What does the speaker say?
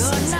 You're not